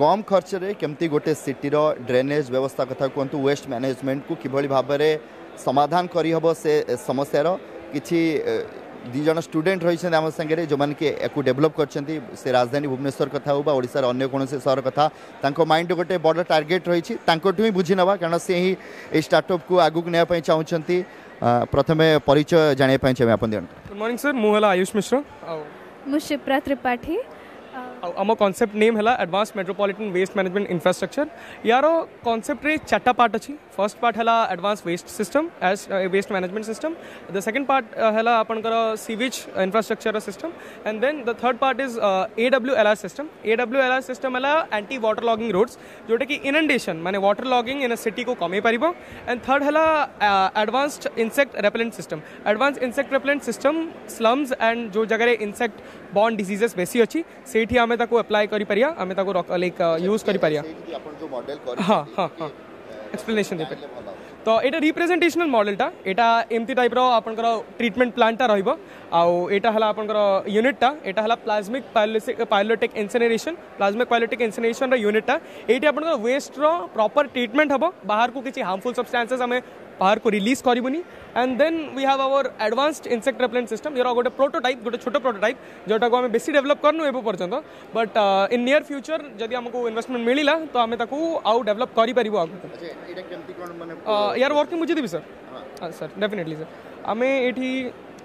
কম খরচরে কেমতি গোটে সিটির ড্রেনেজ ব্যবস্থা কথা কুহতু ওয়েস্ট ম্যানেজমেন্টকু কিভাবে ভাবে সমাধান করিহব সে সমস্যার কিছু দুইজন স্টুডেন্ট রয়েছেন আমার সাথে যে একু ডেভেলপ করছেন সে রাজধানী ভুবনেশ্বর কথা হোক বা ওড়শার অন্য কোণী সহর কথা তাঁর মাইন্ড গোটে বড় টার্গেট রয়েছে তাঁকু হি বুঝি নেওয়া কারণ সে হি এই স্টার্টঅপকু আগুক নেওয়া চাহুন প্রথমে পরিচয় জাঁয়া চাহিদা আপনার গুড মর্নিং স্যার মু হল আয়ুষ মিশ্র মু শিপ্রা ত্রিপাঠী आम कनसेप्ट नेम है advance metropolitan waste management infrastructure यार कनसेप्ट चार्टा पार्ट अच्छी फ़र्स्ट पार्ट है advance waste system as waste management system the second part है आपंकर sewage infrastructure system and then the third part is A W L R system A W L R system है anti water logging roads जोटा कि inundation मैंने water logging इन city को कमे पार and third है advanced insect repellent system advance insect repellent system slums and जो जगह इनसेक्ट बॉन्ड डिजीजेस बेसी अच्छी से आम अप्लाई कर लाइक यूज़ कर हाँ हाँ हाँ। एक्सप्लेनेशन दे तो ये रिप्रेजेटेसनाल मॉडलटा यहाँ एमती टाइप आपंकर ट्रिटमेंट प्लांटा रहा है आपंकर यूनिटा यहाँ है प्लाजमिक पायलोटेक इनसेनेशन प्लाजमिक पायलोटेक इनसेनेशन यूनिटा ये आप वेस्टर प्रॉपर ट्रिटमेंट हम बाहर को किसी हार्मफुल सब्सटेंसेस ପାୱାରକୁ ରିଲିଜ୍ କରିବୁନି and then we have our advanced insect repellent system year ଗୋଟେ ପ୍ରୋଟୋଟାଇପ୍ ଗୋଟେ ଛୋଟ ପ୍ରୋଟୋଟାଇପ୍ ଯେଉଁଟାକୁ ଆମେ ବେଶୀ ଡେଭଲପ୍ କରିନୁ ଏବେ ପର୍ଯ୍ୟନ୍ତ ବଟ୍ ଇନ୍ ନିୟର ଫ୍ୟୁଚର ଯଦି ଆମକୁ ଇନଭେଷ୍ଟମେଣ୍ଟ ମିଳିଲା ତ ଆମେ ତାକୁ ଆଉ ଡେଭଲପ୍ କରିପାରିବୁ ଆଗକୁ ୟାର ୱାର୍କିଂ ବୁଝିଦେବି ସାର୍ ସାର୍ ଡେଫିନେଟଲି ସାର୍ ଆମେ ଏଠି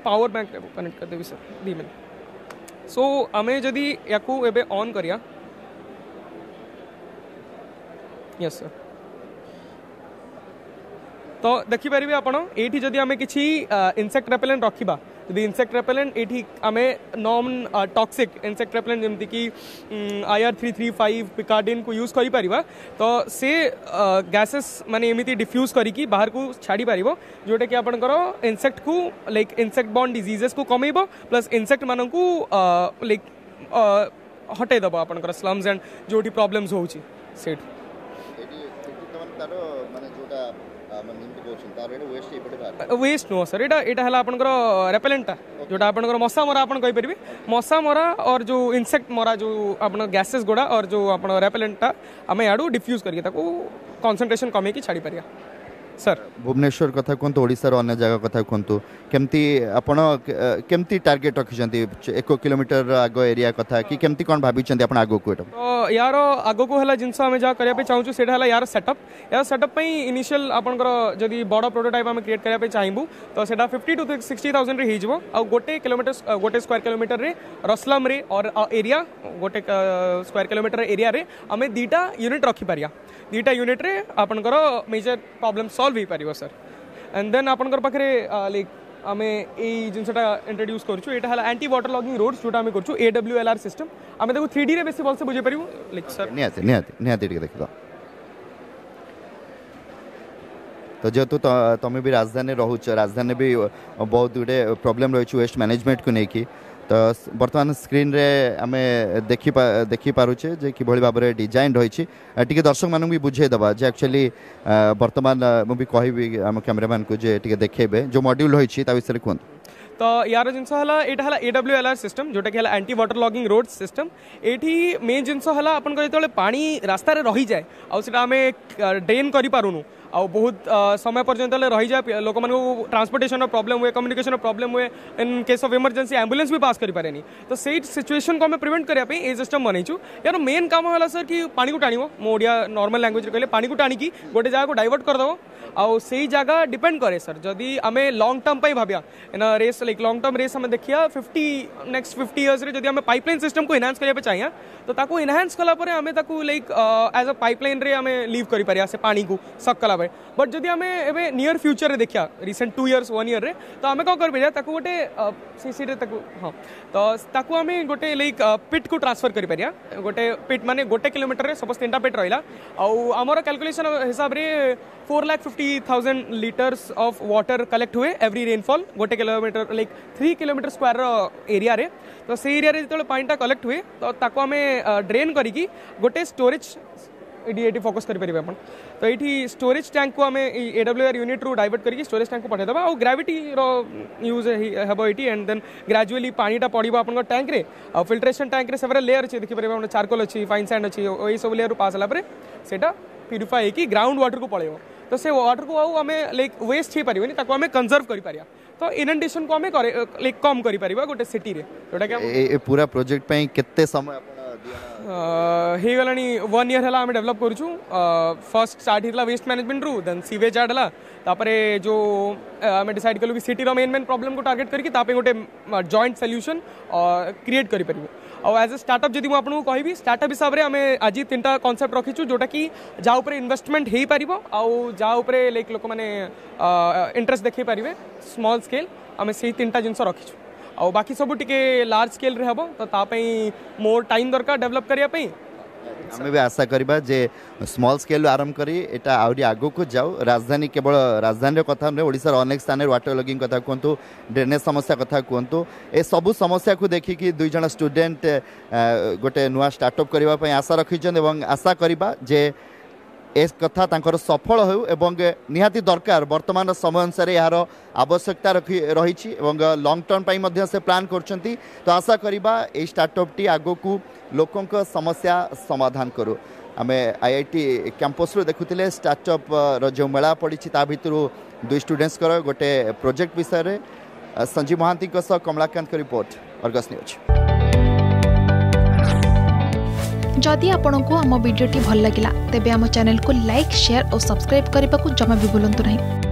ପାୱାର ବ୍ୟାଙ୍କଟାକୁ କନେକ୍ଟ କରିଦେବି ସାର୍ ଦୁଇ ମିନିଟ୍ ସୋ ଆମେ ଯଦି ୟାକୁ ଏବେ ଅନ୍ କରିବା ୟେସ୍ ସାର୍ तो देखिपारे आपण ये जदि आम कि इनसेक्ट रेपेलेंट रखा ଯଦି ଇନସେକ୍ଟ ରେପେଲେଣ୍ଟ ଏଇଠି ଆମେ ନନ୍ ଟକ୍ସିକ୍ ଇନସେକ୍ଟ ରେପେଲେଣ୍ଟ ଯେମିତିକି I R three three five ପିକାର୍ଡିନ୍କୁ use କରିପାରିବା ତ ସେ ଗ୍ୟାସେସ୍ ମାନେ ଏମିତି ଡିଫ୍ୟୁଜ୍ କରିକି ବାହାରକୁ ଛାଡ଼ିପାରିବ ଯେଉଁଟାକି ଆପଣଙ୍କର ଇନସେକ୍ଟକୁ like insect bond ଡିଜିଜେସ୍କୁ କମେଇବ plus ଇନସେକ୍ଟମାନଙ୍କୁ like ହଟେଇଦେବ ଆପଣଙ୍କର ସ୍ଲମ୍ସ ଆଣ୍ଡ ଯେଉଁଠି ପ୍ରୋବ୍ଲେମ୍ସ ହେଉଛି ସେଇଠୁ वेस्ट नुह सर यहाँ यहाँ है आपंकर रेपेलेंटा जोटा आप मशा मरा आप कहींपर मशा मरा और जो इनसेक्ट मरा जो आप गैसेस गुड़ा और जो आप रेपेलेंटा आम याडू डिफ्यूज करके कनसेंट्रेशन कमे छाड़ पार ସାର୍ ଭୁବନେଶ୍ୱର କଥା କୁହନ୍ତୁ ଓଡ଼ିଶାର ଅନ୍ୟ ଜାଗା କଥା କୁହନ୍ତୁ କେମିତି ଆପଣ କେମିତି ଟାର୍ଗେଟ୍ ରଖିଛନ୍ତି ଏକ କିଲୋମିଟର ଆଗ ଏରିଆ କଥା କି କେମିତି କ'ଣ ଭାବିଛନ୍ତି ଆପଣ ଆଗକୁ ଏଇଟା ୟାର ଆଗକୁ ହେଲା ଜିନିଷ ଆମେ ଯାହା କରିବା ପାଇଁ ଚାହୁଁଛୁ ସେଇଟା ହେଲା ୟାର ସେଟଅପ୍ ୟାର ସେଟଅପ୍ ପାଇଁ ଇନିସିଆଲ ଆପଣଙ୍କର ଯଦି ବଡ଼ ପ୍ରୋଟୋଟାଇପ୍ ଆମେ କ୍ରିଏଟ୍ କରିବା ପାଇଁ ଚାହିଁବୁ ତ ସେଇଟା ଫିଫ୍ଟି ଟୁ ସିକ୍ସଟି ଥାଉଜେଣ୍ଡରେ ହେଇଯିବ ଆଉ ଗୋଟେ କିଲୋମିଟର ଗୋଟେ ସ୍କୋୟାର କିଲୋମିଟରରେ ରସଲାମରେ ଏରିଆ ଗୋଟେ ସ୍କୋୟାର କିଲୋମିଟର ଏରିଆରେ ଆମେ ଦୁଇଟା ୟୁନିଟ୍ ରଖିପାରିବା ଦୁଇଟା ୟୁନିଟ୍ରେ ଆପଣଙ୍କର ମେଜର ପ୍ରୋବ୍ଲେମ୍ ସଲ୍ଭ हो पार सर एंड देन पाखे लाइक आम यही इंट्रोड्यूस करूँ एंटी वाटर लॉगिंग जोटा आम करूँ डब्ल्यू एल आर सिस्टम आम देखो थ्री डी बेसी भलसे बुझे पारू लाइक सर निहाती निहाती देखा तो जेहेतु तुम भी राजधानी रोच राजधानी भी बहुत गुटे प्रोब्लेम रही वेस्ट मैनेजमेंट को लेकिन ତ ବର୍ତ୍ତମାନ ସ୍କ୍ରିନ୍ରେ ଆମେ ଦେଖି ଦେଖିପାରୁଛେ ଯେ କିଭଳି ଭାବରେ ଡିଜାଇନ୍ ରହିଛି। ଟିକେ ଦର୍ଶକମାନଙ୍କୁ ବି ବୁଝେଇଦେବା ଯେ ଆକ୍ଚୁଆଲି ବର୍ତ୍ତମାନ ମୁଁ ବି କହିବି ଆମ କ୍ୟାମେରାମ୍ୟାନ୍କୁ ଯେ ଟିକେ ଦେଖେଇବେ। ଯେଉଁ ମଡ୍ୟୁଲ୍ ରହିଛି ତା ବିଷୟରେ କୁହନ୍ତୁ। ତ ୟାର ଜିନିଷ ହେଲା ଏଇଟା ହେଲା A W L R system ଯେଉଁଟାକି ହେଲା anti water logging road system ଏଇଠି ମେନ୍ ଜିନିଷ ହେଲା ଆପଣଙ୍କର ଯେତେବେଳେ ପାଣି ରାସ୍ତାରେ ରହିଯାଏ ଆଉ ସେଇଟା ଆମେ ଡ୍ରେନ୍ କରିପାରୁନୁ ଆଉ ବହୁତ ସମୟ ପର୍ଯ୍ୟନ୍ତ ହେଲେ ରହିଯାଏ ଲୋକମାନଙ୍କୁ ଟ୍ରାନ୍ସପୋର୍ଟେସନର ପ୍ରୋବ୍ଲେମ୍ ହୁଏ କମ୍ୟୁନିକେସନର ପ୍ରୋବ୍ଲେମ୍ ହୁଏ in case of emergency ambulance B pass କରିପାରେନି ତ ସେଇ ସିଚୁଏସନ୍କୁ ଆମେ ପ୍ରିଭେଣ୍ଟ କରିବା ପାଇଁ ଏ ସିଷ୍ଟମ୍ ବନେଇଛୁ ୟାର ମେନ୍ କାମ ହେଲା ସାର୍ କି ପାଣିକୁ ଟାଣିବ ମୁଁ ଓଡ଼ିଆ ନର୍ମାଲ୍ ଲାଙ୍ଗୁଏଜ୍ରେ କହିଲେ ପାଣିକୁ ଟାଣିକି ଗୋଟେ ଜାଗାକୁ ଡାଇଭର୍ଟ କରିଦେବ ଆଉ ସେଇ ଜାଗା ଡିପେଣ୍ଡ କରେ ସାର୍ ଯଦି ଆମେ ଲଙ୍ଗ୍ ଟର୍ମ ପାଇଁ ଭାବିବା ରେସ୍ जदि लाइक लंग टर्म रेस आम देखिए फिफ्टी नेक्स्ट फिफ्टी इयर्स जब आम पाइपलाइन सिस्टम को इनहांस करने चाहिए। तो ताको इनहांस कलापर आम लाइक एज अ पाइपलाइन रे आम लिव कर से पानी को सक कला बट जदि आम ए नियर फ्यूचर देखा recent two years one year तो आम कौन कर गोटे सीसी हाँ। तो आम गोटे लाइक पिट को ट्रांसफ़र कर गोटे पिट मान गोटे किलोमीटर सपोज़ तीन पिट रहा आमर कैलकुलेसन हिसाब से four lakh fifty thousand litres of water collect हुए एवरी रेनफॉल गोटे kilometre like three kilometer square area रे तो से एरिया जो पानीटा कलेक्ट हुए तो आम ड्रेन करी गोटे स्टोरेज ଏଠି ଏଠି ଫୋକସ୍ କରିପାରିବେ ଆପଣ ତ ଏଇଠି ଷ୍ଟୋରେଜ୍ ଟ୍ୟାଙ୍କକୁ ଆମେ ଏ ଡବ୍ଲ୍ୟୁ ଆର୍ ୟୁନିଟ୍ରୁ ଡାଇଭର୍ଟ କରିକି ଷ୍ଟୋରେଜ୍ ଟ୍ୟାଙ୍କକୁ ପଠାଇଦେବା ଆଉ ଗ୍ରାଭିଟିର ୟୁଜ୍ ହେବ ଏଇଠି ଆଣ୍ଡ ଦେନ୍ ଗ୍ରାଜୁଆଲି ପାଣିଟା ପଡ଼ିବ ଆପଣଙ୍କ ଟ୍ୟାଙ୍କରେ ଆଉ ଫିଲ୍ଟ୍ରେସନ୍ ଟ୍ୟାଙ୍କରେ ସେଭେରାଲ ଲେୟର୍ ଅଛି ଦେଖିପାରିବେ ଆପଣ ଚାର୍କୋଲ୍ ଅଛି ଫାଇନ୍ ସ୍ୟାଣ୍ଡ ଅଛି ଏଇସବୁ ଲେୟର୍ରୁ ପାସ୍ ହେଲା ପରେ ସେଇଟା ପ୍ୟୁରିଫାଏ ହେଇକି ଗ୍ରାଉଣ୍ଡ ୱାଟରକୁ ପଳେଇବ ତ ସେ ୱାଟରକୁ ଆଉ ଆମେ ଲାଇକ୍ ୱେଷ୍ଟ ହେଇପାରିବନି ତାକୁ ଆମେ କନଜର୍ଭ କରିପାରିବା ତ ଇନଣ୍ଡେସନକୁ ଆମେ ଲାଇକ୍ କମ୍ କରିପାରିବା ଗୋଟେ ସିଟିରେ ଯୋଉଟାକି ଆମ ଏ ଏ ପୁରା ପ୍ରୋଜେକ୍ଟ ପାଇଁ କେତେ ସମୟ ଆପଣ ଦିଅଣା ହେଇଗଲାଣି ୱାନ୍ ଇୟର୍ ହେଲା ଆମେ ଡେଭଲପ୍ କରୁଛୁ ଫର୍ଷ୍ଟ ଷ୍ଟାର୍ଟ ହେଇଥିଲା ୱେଷ୍ଟ ମ୍ୟାନେଜମେଣ୍ଟରୁ ଦେନ୍ ସିવેଜ୍ ଆର୍ଟ ହେଲା ତାପରେ ଯେଉଁ ଆମେ ଡିସାଇଡ୍ କଲୁ କି ସିଟିର ମେନ୍ ମେନ୍ ପ୍ରୋବ୍ଲେମକୁ ଟାର୍ଗେଟ୍ କରିକି ତା ପାଇଁ ଗୋଟେ ଜଏଣ୍ଟ ସଲ୍ୟୁସନ୍ କ୍ରିଏଟ୍ କରିପାରିବୁ ଆଉ ଆଜ୍ ଏ ଷ୍ଟାର୍ଟଅପ୍ ଯଦି ମୁଁ ଆପଣଙ୍କୁ କହିବି ଷ୍ଟାର୍ଟଅପ୍ ହିସାବରେ ଆମେ ଆଜି ତିନିଟା କନସେପ୍ଟ ରଖିଛୁ ଯେଉଁଟାକି ଯାହା ଉପରେ ଇନଭେଷ୍ଟମେଣ୍ଟ ହେଇପାରିବ ଆଉ ଯାହା ଉପରେ ଲାଇକ୍ ଲୋକମାନେ ଇଣ୍ଟରେଷ୍ଟ ଦେଖାଇ ପାରିବେ ସ୍ମଲ୍ ସ୍କେଲ୍ ଆମେ ସେଇ ତିନିଟା ଜିନିଷ ରଖିଛୁ ଆଉ ବାକି ସବୁ ଟିକେ ଲାର୍ଜ ସ୍କେଲ୍ରେ ହେବ ତ ତା ପାଇଁ ମୋର ଟାଇମ୍ ଦରକାର ଡେଭଲପ୍ କରିବା ପାଇଁ ଆମେ ବି ଆଶା କରିବା ଯେ ସ୍ମଲ୍ ସ୍କେଲ୍ରୁ ଆରମ୍ଭ କରି ଏଇଟା ଆହୁରି ଆଗକୁ ଯାଉ। ରାଜଧାନୀ କେବଳ ରାଜଧାନୀର କଥା ନୁହେଁ ଓଡ଼ିଶାର ଅନେକ ସ୍ଥାନରେ ୱାଟର ଲଗିଂ କଥା କୁହନ୍ତୁ ଡ୍ରେନେଜ୍ ସମସ୍ୟା କଥା କୁହନ୍ତୁ। ଏସବୁ ସମସ୍ୟାକୁ ଦେଖିକି ଦୁଇ ଜଣ ଷ୍ଟୁଡେଣ୍ଟ ଗୋଟେ ନୂଆ ଷ୍ଟାର୍ଟଅପ୍ କରିବା ପାଇଁ ଆଶା ରଖିଛନ୍ତି ଏବଂ ଆଶା କରିବା ଯେ ଏ କଥା ତାଙ୍କର ସଫଳ ହେଉ ଏବଂ ନିହାତି ଦରକାର। ବର୍ତ୍ତମାନ ସମୟ ଅନୁସାରେ ଏହାର ଆବଶ୍ୟକତା ରଖି ରହିଛି ଏବଂ ଲଙ୍ଗ୍ ଟର୍ମ ପାଇଁ ମଧ୍ୟ ସେ ପ୍ଲାନ୍ କରୁଛନ୍ତି। ତ ଆଶା କରିବା ଏଇ ଷ୍ଟାର୍ଟଅପ୍ଟି ଆଗକୁ ଲୋକଙ୍କ ସମସ୍ୟା ସମାଧାନ କରୁ ଆମେ ଆଇ ଆଇ ଟି କ୍ୟାମ୍ପସ୍ରୁ ଦେଖୁଥିଲେ ଷ୍ଟାର୍ଟଅପ୍ର ଯେଉଁ ମେଳା ପଡ଼ିଛି ତା ଭିତରୁ ଦୁଇ ଷ୍ଟୁଡେଣ୍ଟସ୍ଙ୍କର ଗୋଟେ ପ୍ରୋଜେକ୍ଟ ବିଷୟରେ ସଞ୍ଜୀବ ମହାନ୍ତିଙ୍କ ସହ କମଳାକାନ୍ତଙ୍କ ରିପୋର୍ଟ ଅର୍ଗସ୍ ନ୍ୟୁଜ୍ ଯଦି ଆପଣଙ୍କୁ ଆମ ଭିଡ଼ିଓଟି ଭଲ ଲାଗିଲା ତେବେ ଆମ ଚ୍ୟାନେଲକୁ ଲାଇକ୍ ସେୟାର ଓ ସବସ୍କ୍ରାଇବ୍ କରିବାକୁ ଜମା ବି ଭୁଲନ୍ତୁ ନାହିଁ